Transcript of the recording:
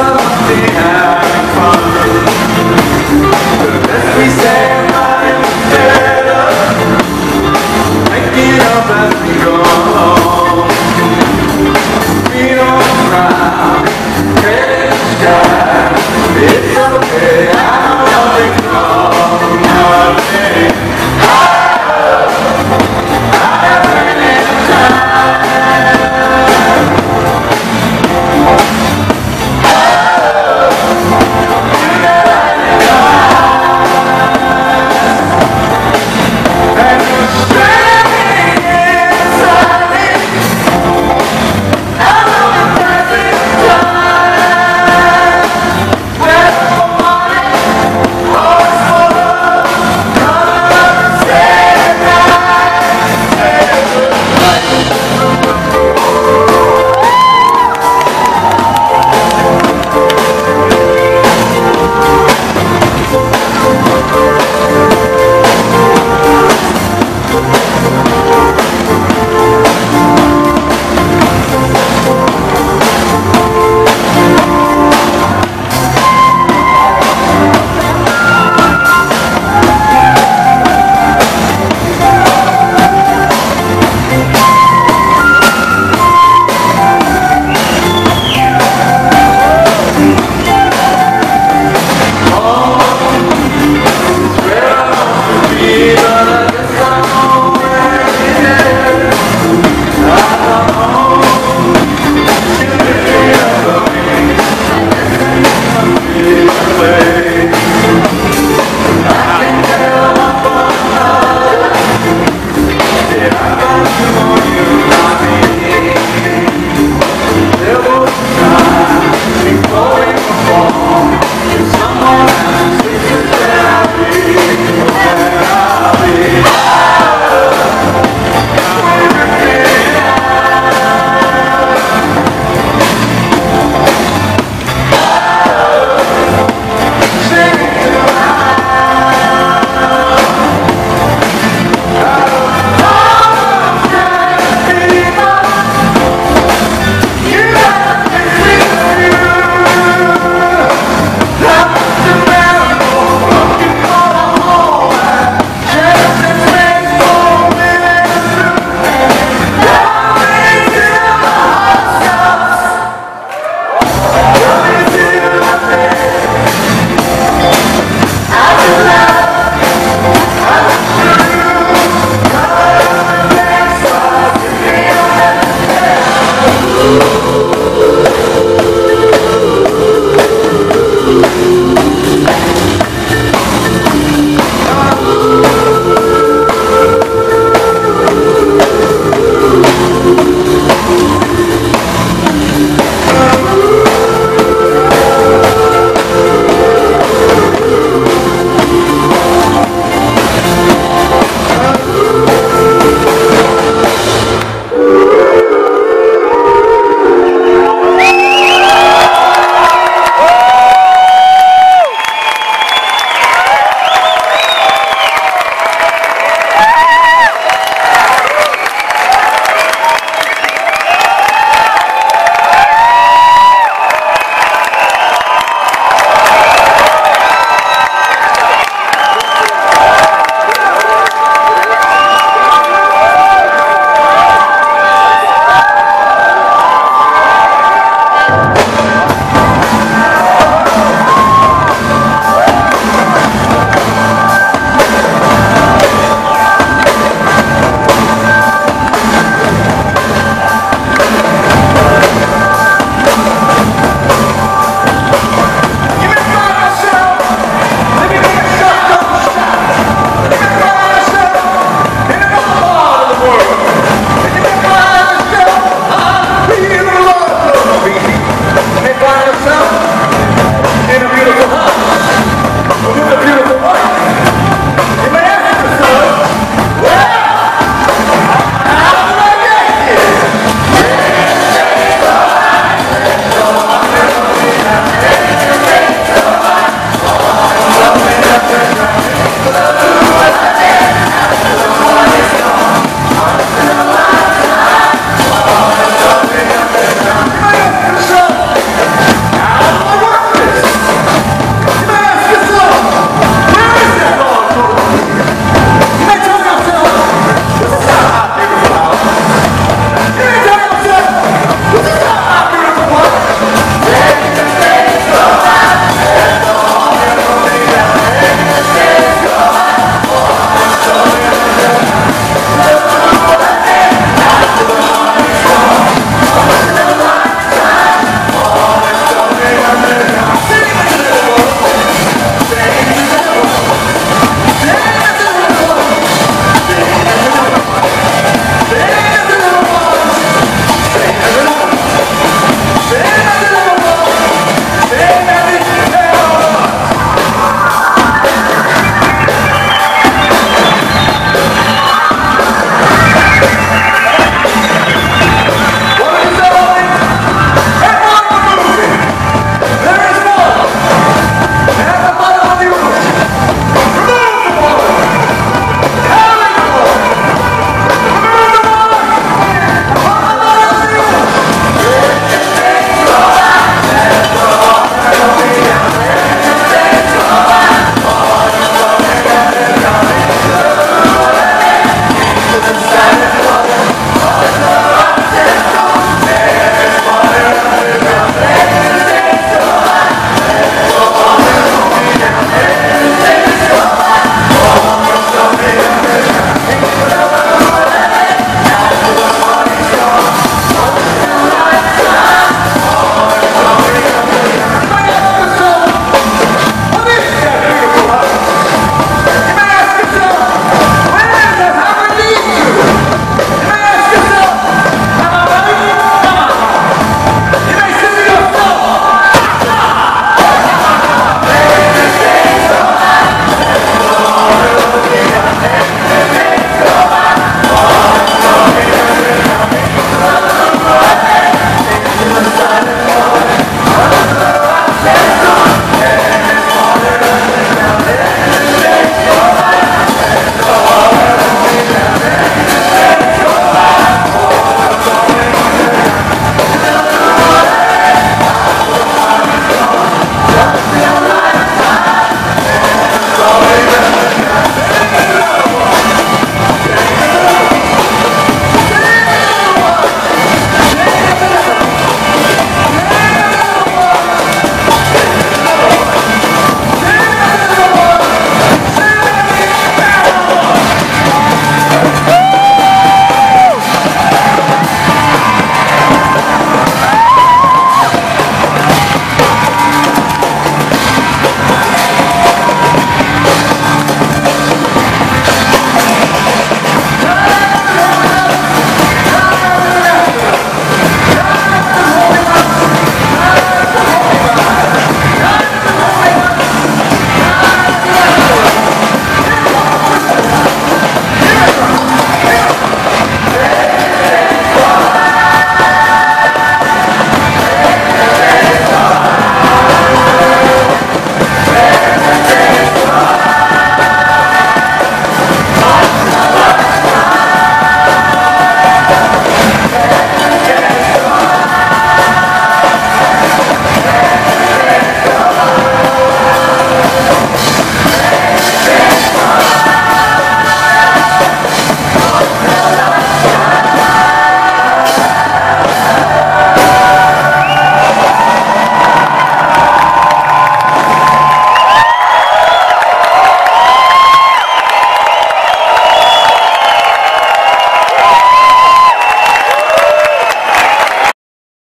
love me.